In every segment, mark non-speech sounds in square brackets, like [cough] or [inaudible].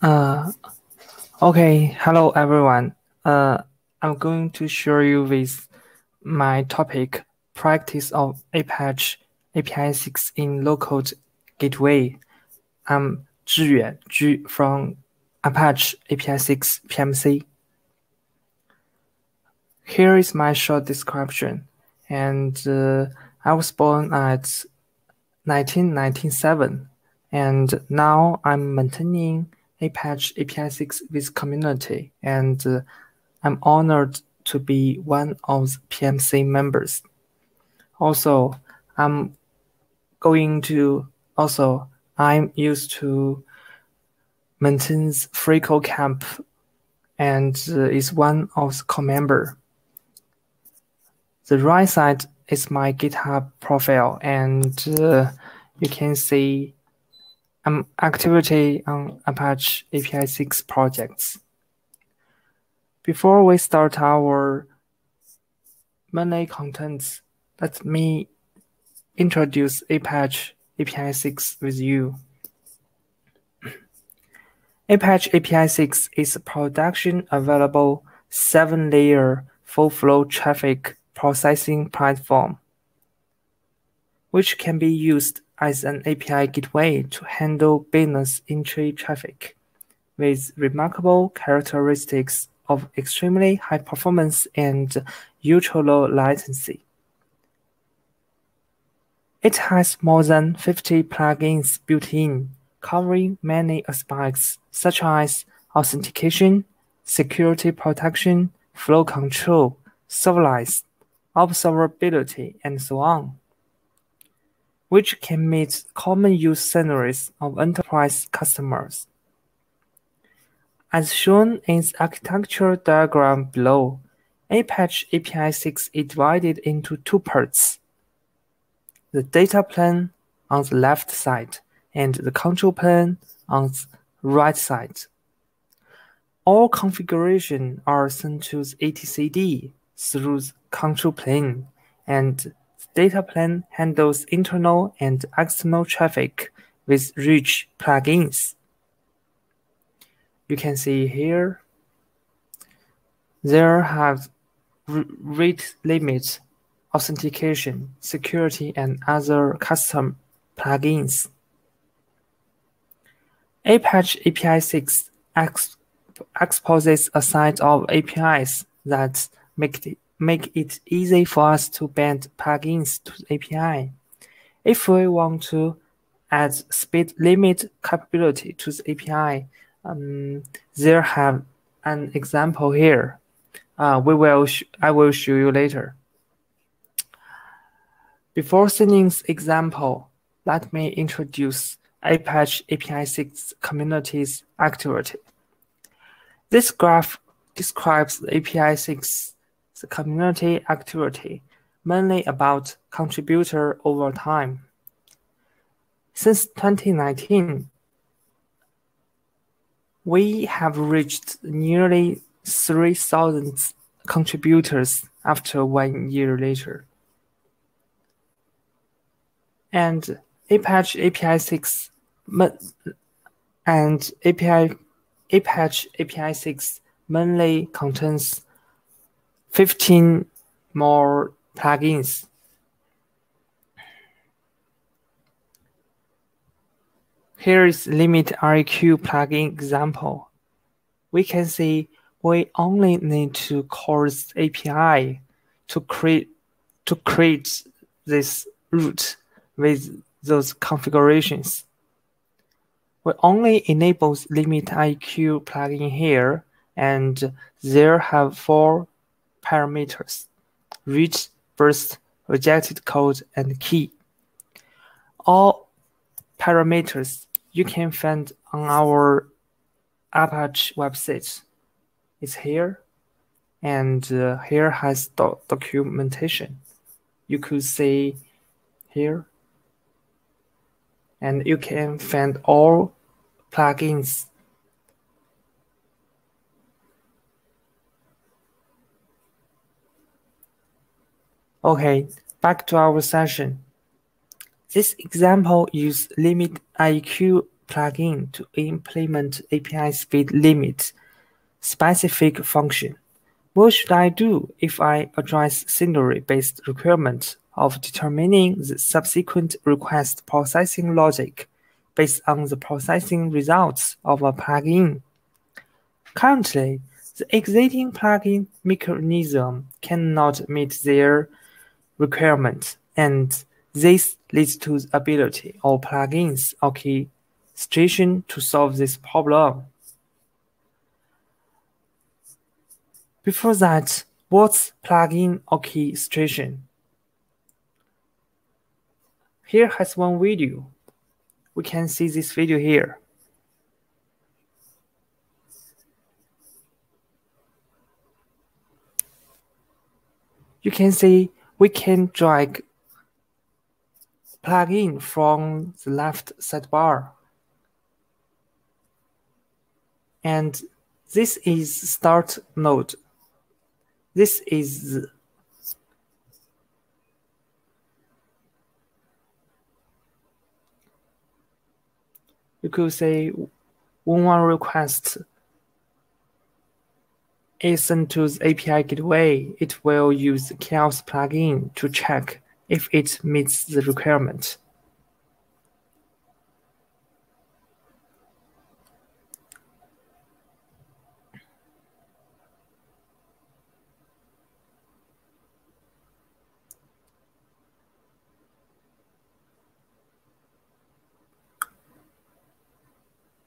Uh, okay, hello everyone. Uh, I'm going to show you with my topic, practice of Apache APISIX in low-code gateway. I'm Zhiyuan Ju from Apache APISIX PMC. Here is my short description. And uh, I was born at 1997, and now I'm maintaining Apache APISIX with community, and uh, I'm honored to be one of the PMC members. Also, I'm going to also I'm used to maintain FreeCodeCamp and uh, is one of the co-member. The right side is my GitHub profile, and uh, you can see um, activity on Apache APISIX projects. Before we start our main contents, let me introduce Apache APISIX with you. [clears throat] Apache APISIX is a production available seven layer full flow traffic processing platform, which can be used as an API gateway to handle business entry traffic, with remarkable characteristics of extremely high performance and ultra low latency. It has more than 50 plugins built in, covering many aspects such as authentication, security protection, flow control, serverless, observability, and so on, which can meet common use scenarios of enterprise customers. As shown in the architecture diagram below, Apache APISIX is divided into two parts. The data plane on the left side and the control plane on the right side. All configuration are sent to the etcd through the control plane, and data plane handles internal and external traffic with rich plugins. You can see here, there have rate limits, authentication, security, and other custom plugins. Apache APISIX exposes a set of APIs that make make it easy for us to bend plugins to the API. If we want to add speed limit capability to the API, um, there have an example here. Uh, we will I will show you later. Before seeing this example, let me introduce Apache APISIX community's activity. This graph describes the APISIX the community activity, mainly about contributor over time. Since 2019, we have reached nearly 3,000 contributors after one year later. And Apache APISIX and API Apache APISIX mainly contains 15 more plugins. Here is limit REQ plugin example. We can see we only need to call this API to create to create this route with those configurations. We only enable limit REQ plugin here, and there have four parameters: read, burst, rejected code, and key. All parameters you can find on our Apache website. It's here, and uh, here has the documentation. You could see here, and you can find all plugins Okay, back to our session. This example uses limit REQ plugin to implement API speed limit specific function. What should I do if I address scenery-based requirement of determining the subsequent request processing logic based on the processing results of a plugin? Currently, the existing plugin mechanism cannot meet their requirements, and this leads to the ability of plugins orchestration to solve this problem. Before that, what's plugin orchestration? Here has one video. We can see this video here. You can see we can drag plugin from the left sidebar. And this is start node. This is you could say when one request is sent to the API gateway, it will use the Chaos plugin to check if it meets the requirement.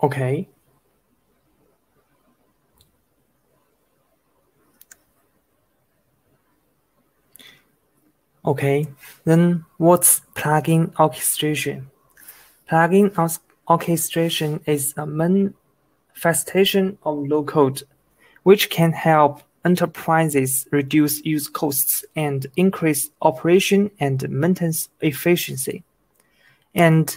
Okay. Okay, then what's plugin orchestration? Plugin orchestration is a manifestation of low code, which can help enterprises reduce use costs and increase operation and maintenance efficiency. And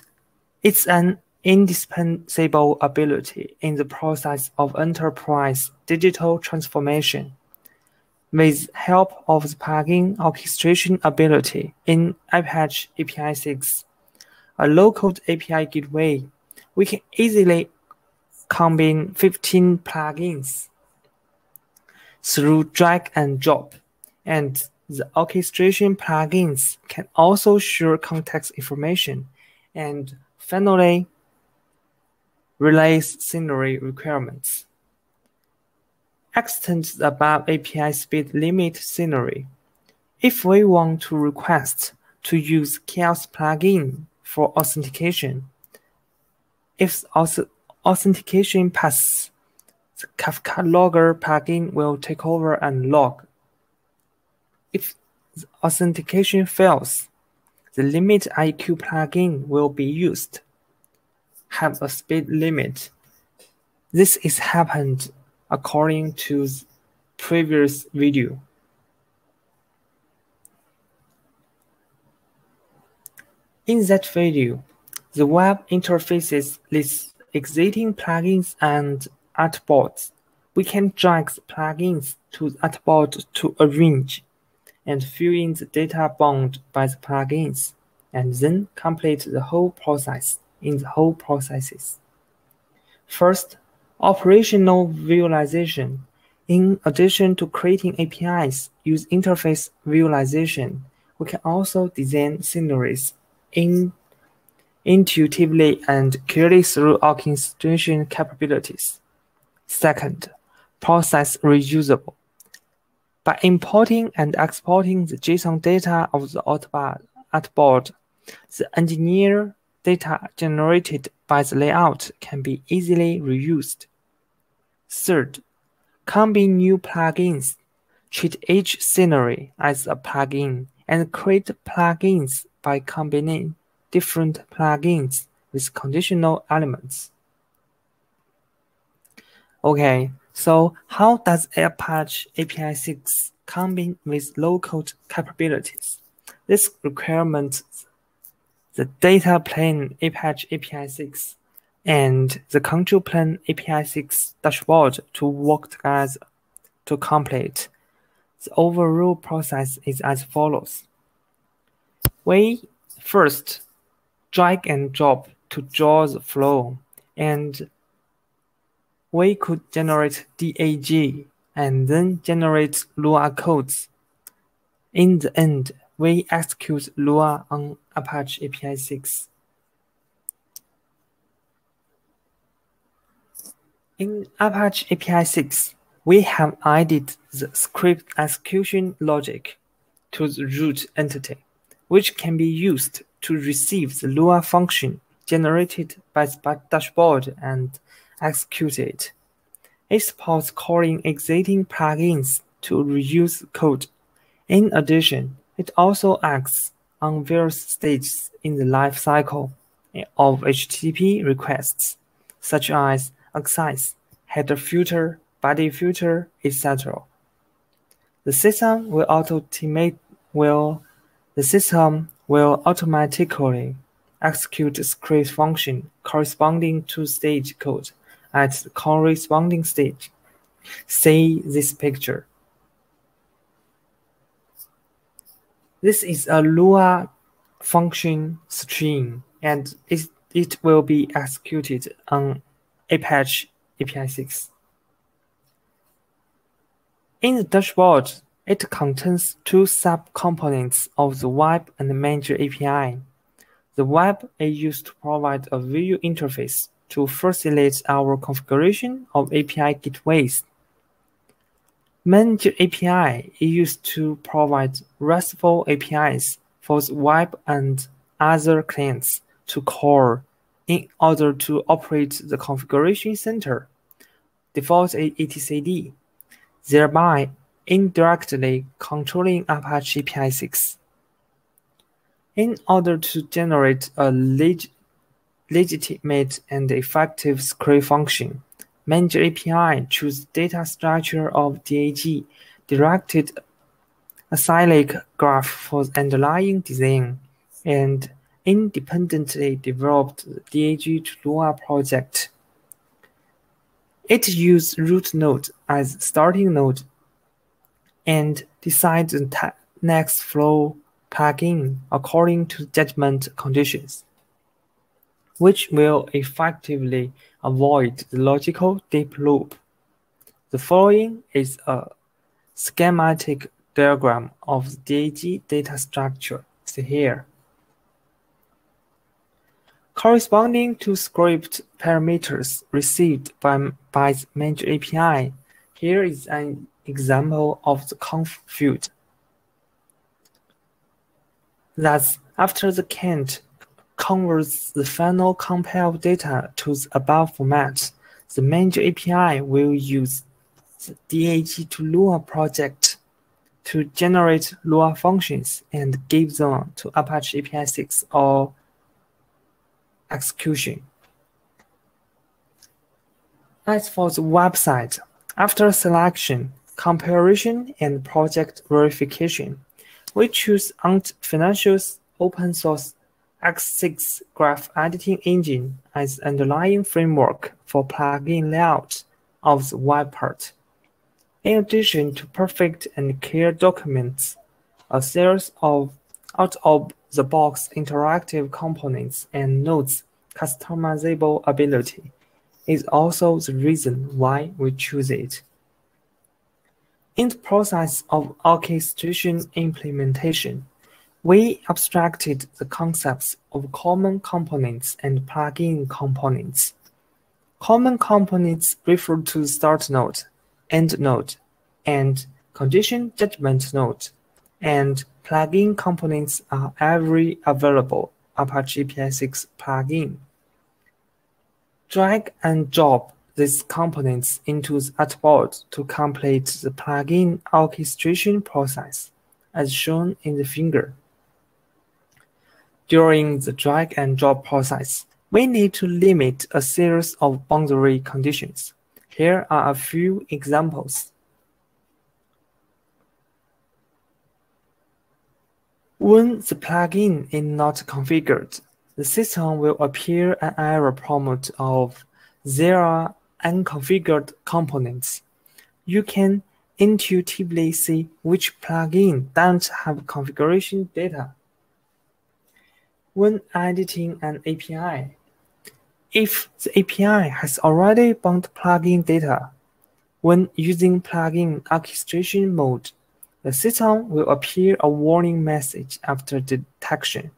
it's an indispensable ability in the process of enterprise digital transformation. With help of the plugin orchestration ability in Apache APISIX, a low-code API gateway, we can easily combine 15 plugins through drag and drop, and the orchestration plugins can also share context information and finally relays scenery requirements. Extend the above API speed limit scenery. If we want to request to use Chaos plugin for authentication, if authentication passes, the Kafka Logger plugin will take over and log. If the authentication fails, the Limit REQ plugin will be used have a speed limit. This is happened according to the previous video. In that video, the web interfaces lists existing plugins and artboards. We can drag the plugins to the artboard to arrange and fill in the data bound by the plugins, and then complete the whole process in the whole processes. First, operational visualization. In addition to creating APIs, use interface visualization. We can also design sceneries in intuitively and clearly through orchestration capabilities. Second, process reusable. By importing and exporting the JSON data of the artboard, the engineer data generated by the layout can be easily reused. Third, combine new plugins. Treat each scenery as a plugin and create plugins by combining different plugins with conditional elements. Okay, so how does Apache APISIX combine with low-code capabilities? This requirement the data plane Apache APISIX and the control plane APISIX dashboard to work together to complete. The overall process is as follows. We first drag and drop to draw the flow and we could generate DAG and then generate Lua codes. In the end, we execute Lua on Apache APISIX. In Apache APISIX, we have added the script execution logic to the root entity, which can be used to receive the Lua function generated by the dashboard and execute it. It supports calling existing plugins to reuse code. In addition, it also acts on various stages in the life cycle of HTTP requests, such as access, header filter, body filter, etc. The system will automate will the system will automatically execute a script function corresponding to stage code at the corresponding stage. See this picture. This is a Lua function string and it, it will be executed on Apache APISIX. In the dashboard, it contains two sub-components of the web and manager API. The web is used to provide a view interface to facilitate our configuration of API gateways. Manager API is used to provide RESTful APIs for the web and other clients to call in order to operate the configuration center, default etcd, thereby indirectly controlling Apache APISIX. In order to generate a leg legitimate and effective script function, Manager API choose data structure of DAG directed acyclic graph for the underlying design and independently developed DAG to Lua project. It used root node as starting node and decides the next flow plugin according to judgment conditions, which will effectively avoid the logical deep loop. The following is a schematic diagram of the DAG data structure. See here. Corresponding to script parameters received by, by the Manager API, here is an example of the conf field. Thus, after the cant converts the final compiled data to the above format, the Manager API will use the DAG to Lua project to generate Lua functions and give them to Apache APISIX or execution. As for the website, after selection, comparison, and project verification, we choose Ant Financial's open source X6 graph editing engine as underlying framework for plugin layout of the web part. In addition to perfect and clear documents, a series of out-of-the-box interactive components and nodes customizable ability is also the reason why we choose it. In the process of orchestration implementation, we abstracted the concepts of common components and plugin components. Common components refer to start node, end node, and condition judgment node, and plugin components are every available Apache APISIX plugin. Drag and drop these components into the artboard to complete the plugin orchestration process, as shown in the figure. During the drag and drop process, we need to limit a series of boundary conditions. Here are a few examples. When the plugin is not configured, the system will appear an error prompt of there are unconfigured components. You can intuitively see which plugin don't have configuration data. When editing an API, If the API has already bound plugin data, when using plugin orchestration mode, the system will appear a warning message after detection,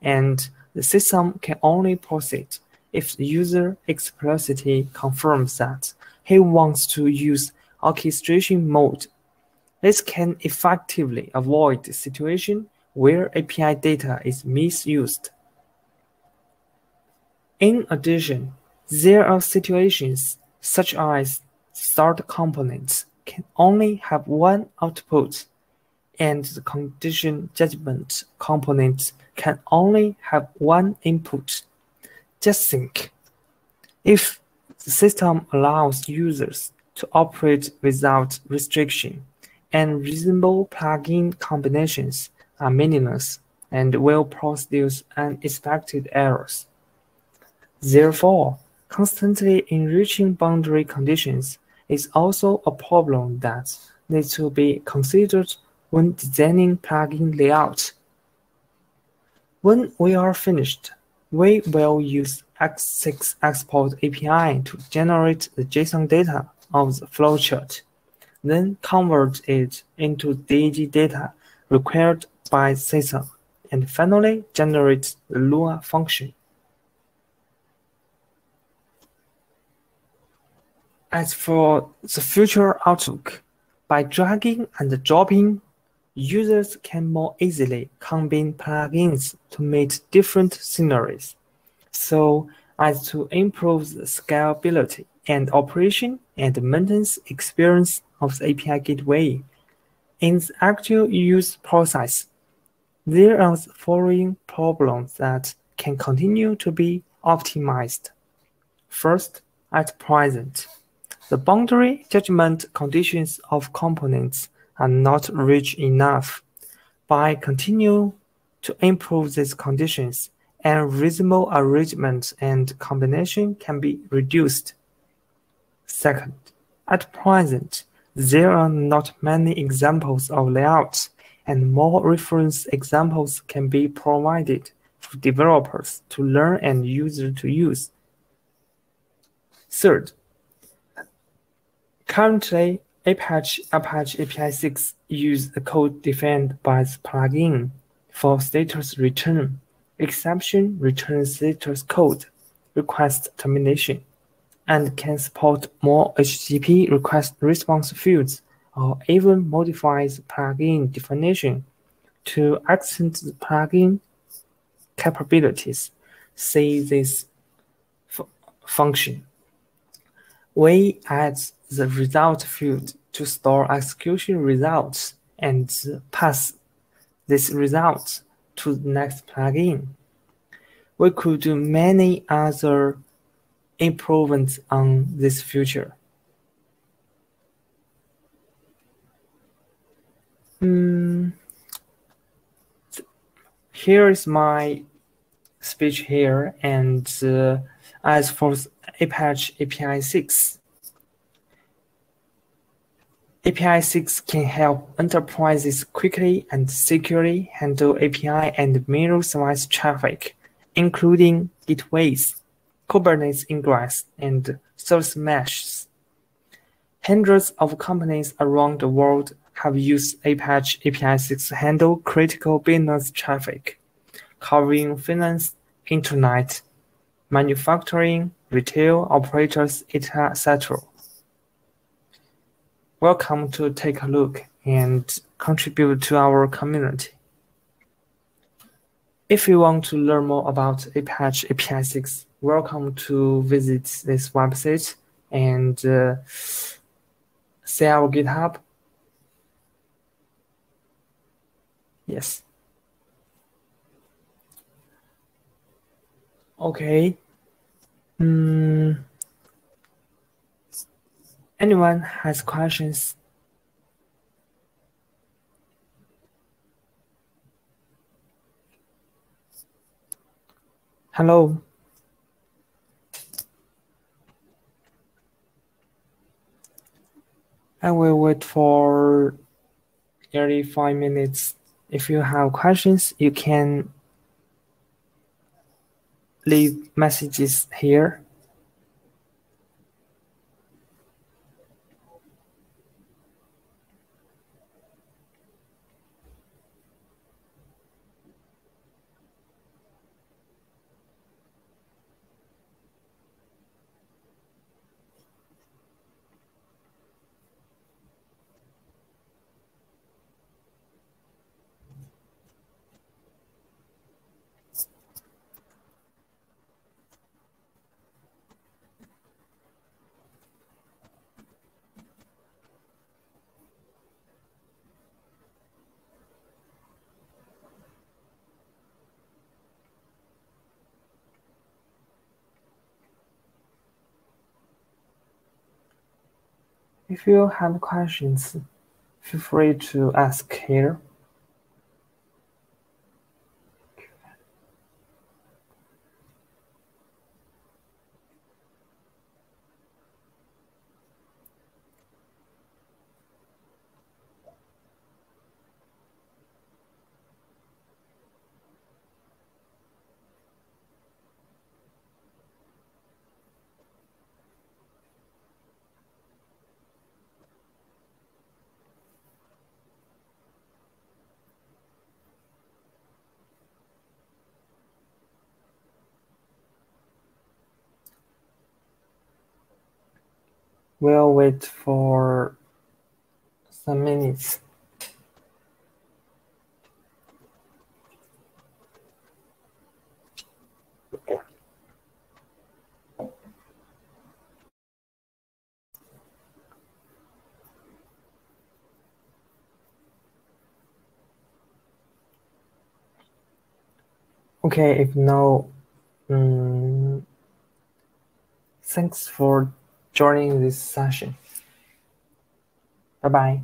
and the system can only proceed if the user explicitly confirms that he wants to use orchestration mode. This can effectively avoid the situation where API data is misused. In addition, there are situations such as start components can only have one output, and the condition judgment component can only have one input. Just think, if the system allows users to operate without restriction, and reasonable plugin combinations are meaningless and will produce unexpected errors. Therefore, constantly enriching boundary conditions is also a problem that needs to be considered when designing plugin layout. When we are finished, we will use X6 Export API to generate the JSON data of the flowchart, then convert it into DAG data required by system, and finally generate the Lua function. As for the future outlook, by dragging and dropping, users can more easily combine plugins to meet different scenarios, so as to improve the scalability and operation and maintenance experience of the API gateway. In the actual use process, there are following problems that can continue to be optimized. First, at present, the boundary judgment conditions of components are not rich enough. By continuing to improve these conditions, and reasonable arrangement and combination can be reduced. Second, at present, there are not many examples of layouts, and more reference examples can be provided for developers to learn and users to use. Third, Currently, Apache Apache APISIX use the code defined by the plugin for status return, exception return status code, request termination, and can support more HTTP request response fields or even modify the plugin definition to accent the plugin capabilities. See this function. We add the result field to store execution results and pass this result to the next plugin. We could do many other improvements on this feature. Mm. Here is my speech here, and uh, as for Apache APISIX, API 6 can help enterprises quickly and securely handle API and mirror service traffic, including gateways, Kubernetes ingress, and service meshes. Hundreds of companies around the world have used Apache APISIX to handle critical business traffic, covering finance, internet, manufacturing, retail operators, etc welcome to take a look and contribute to our community. If you want to learn more about Apache APISIX, welcome to visit this website and uh, see our GitHub. Yes. Okay. Mm. Anyone has questions? Hello. I will wait for nearly five minutes. If you have questions, you can leave messages here. If you have questions, feel free to ask here. We'll wait for some minutes. Okay, if no, um, thanks for joining this session. Bye bye.